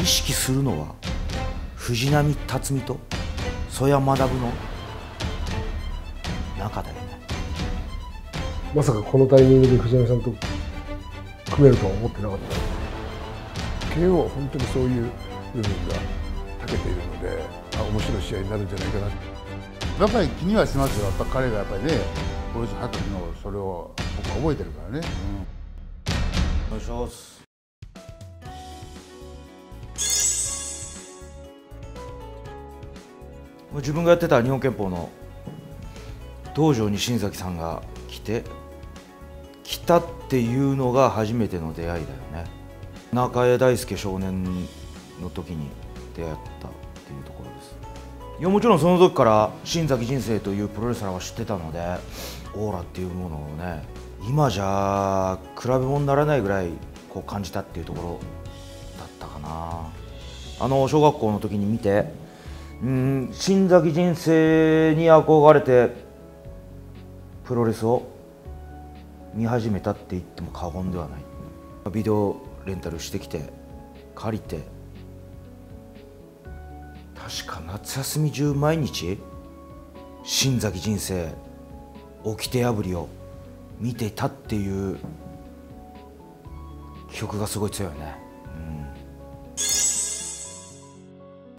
意識するのは藤波辰巳と曽谷学の中だよね。まさかこのタイミングで藤波さんと組めるとは思ってなかった。KO は本当にそういう部分が長けているのであ面白い試合になるんじゃないかな。やっぱり気にはしますよ。やっぱ彼がやっぱりねこいつ二十歳のそれを僕は覚えてるからね、お願いします自分がやってた日本憲法の道場に新崎さんが来て来たっていうのが初めての出会いだよね。中江大輔少年の時に出会ったっていうところです。いやもちろんその時から新崎人生というプロレスラーは知ってたのでオーラっていうものをね今じゃ比べ物にならないぐらいこう感じたっていうところだったかな。あの小学校の時に見てうん。新崎人生に憧れてプロレスを見始めたって言っても過言ではない。ビデオレンタルしてきて借りて。確か夏休み中毎日新崎人生掟破りを見ていたっていう記憶がすごい強いよね、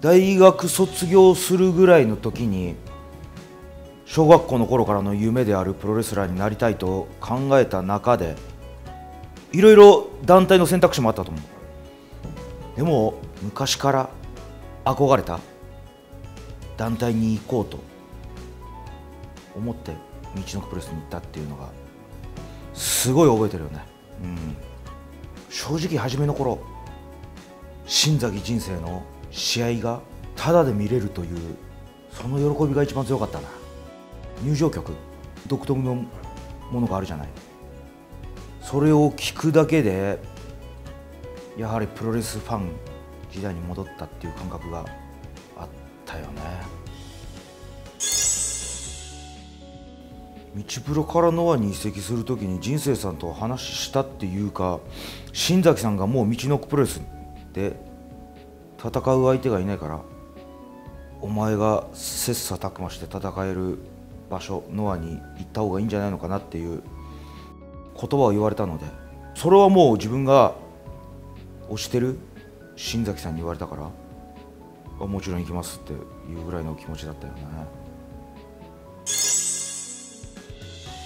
大学卒業するぐらいの時に小学校の頃からの夢であるプロレスラーになりたいと考えた中でいろいろ団体の選択肢もあったと思う。でも昔から憧れた団体に行こうと思って道のくプロレスに行ったっていうのがすごい覚えてるよね、うん、正直初めの頃新崎人生の試合がタダで見れるというその喜びが一番強かったな。入場曲独特のものがあるじゃない。それを聞くだけでやはりプロレスファン時代に戻ったっていう感覚があったよね。道プロからノアに移籍する時に人生さんと話したっていうか新崎さんがもう道のくプロレスで戦う相手がいないからお前が切磋琢磨して戦える場所ノアに行った方がいいんじゃないのかなっていう言葉を言われたのでそれはもう自分が推してる新崎さんに言われたからもちろん行きますっていうぐらいの気持ちだったよね。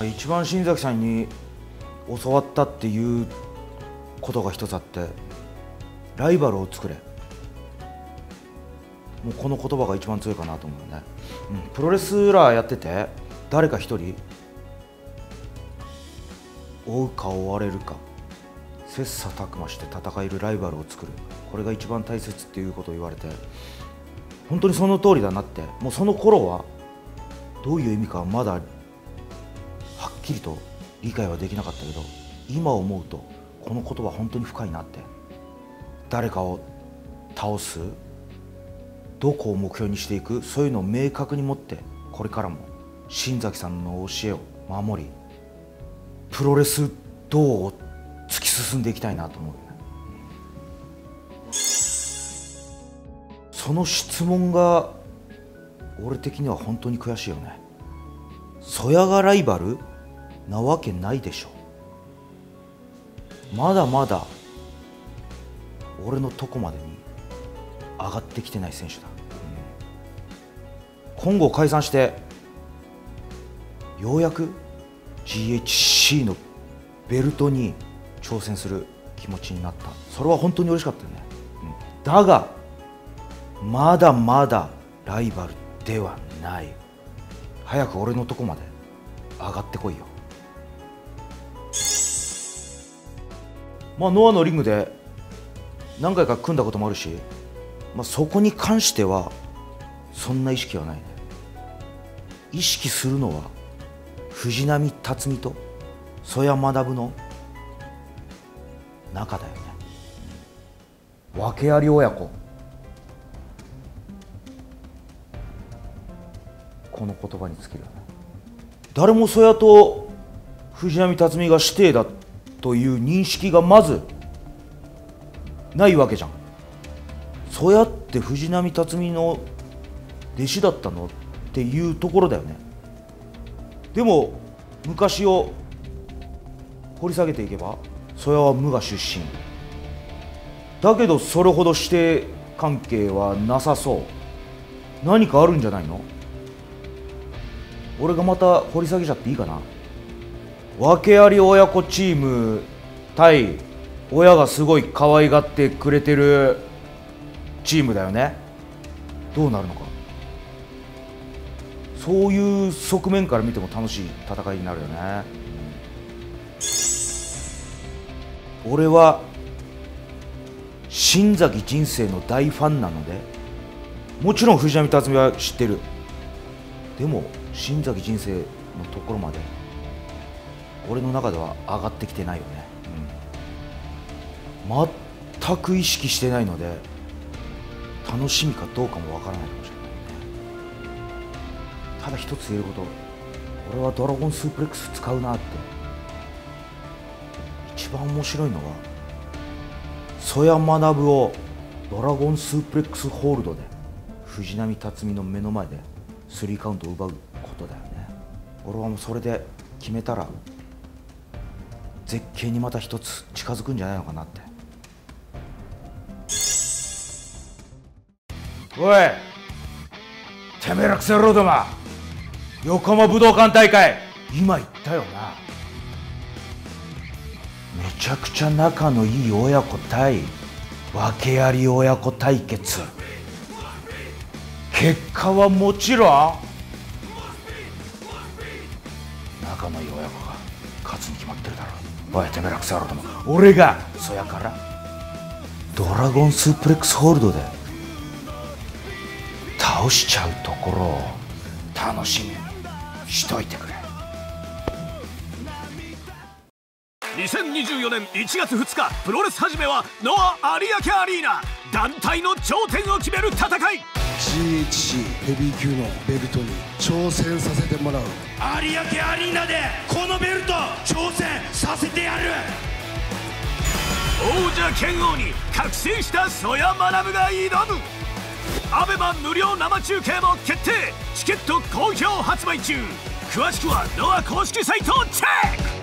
一番新崎さんに教わったっていうことが一つあってライバルを作れもうこの言葉が一番強いかなと思うね、うん、プロレスラーやってて誰か一人追うか追われるか切磋琢磨して戦えるライバルを作る。これが一番大切っていうことを言われて本当にその通りだなって。もうその頃はどういう意味かまだはっきりと理解はできなかったけど今思うとこの言葉本当に深いなって。誰かを倒すどこを目標にしていく？そういうのを明確に持ってこれからも新崎さんの教えを守りプロレス道を突き進んでいきたいなと思う、その質問が俺的には本当に悔しいよね。曽谷がライバルなわけないでしょ。まだまだ俺のとこまでに上がってきてない選手だ、うん、今後解散してようやく GHC のベルトに挑戦する気持ちになった。それは本当に嬉しかったよね、うん、だがまだまだライバルではない。早く俺のとこまで上がってこいよ。まあ、ノアのリングで何回か組んだこともあるし、まあ、そこに関してはそんな意識はないね。意識するのは藤波辰巳と曽谷学の中だよね。訳あり親子。この言葉に尽きるよね。誰も曽谷と藤波辰巳が師弟だという認識がまずないわけじゃん。そうやって藤波辰巳の弟子だったのっていうところだよね。でも昔を掘り下げていけばそれは無我出身。だけどそれほど師弟関係はなさそう。何かあるんじゃないの？俺がまた掘り下げちゃっていいかな？訳あり親子チーム対親がすごい可愛がってくれてるチームだよね。どうなるのか。そういう側面から見ても楽しい戦いになるよね、俺は新崎人生の大ファンなのでもちろん藤波辰巳は知ってる。でも新崎人生のところまで俺の中では上がってきてないよね、うん、全く意識してないので楽しみかどうかもわからないかもしれないね。ただ一つ言えること俺はドラゴンスープレックス使うなって。一番面白いのは曽谷学をドラゴンスープレックスホールドで藤波辰巳の目の前でスリーカウントを奪うことだよね。俺はもうそれで決めたら絶景にまた一つ近づくんじゃないのかなって。おいてめえらクセ野郎ども横浜武道館大会。今言ったよな。めちゃくちゃ仲のいい親子対訳あり親子対決。結果はもちろん仲のいい親子が勝つに決まってるだろおいてめえらクソ野郎ども俺がそやからドラゴンスープレックスホールドで倒しちゃうところを楽しみにしといてくれ。2024年1月2日プロレス始めはノア有明アリーナ。団体の頂点を決める戦い。GHC ヘビー級のベルトに挑戦させてもらう。有明アリーナでこのベルト挑戦させてやる。王者剣王に覚醒した曽谷学が挑むアベマ無料生中継も決定。チケット好評発売中。詳しくはノア公式サイトをチェック。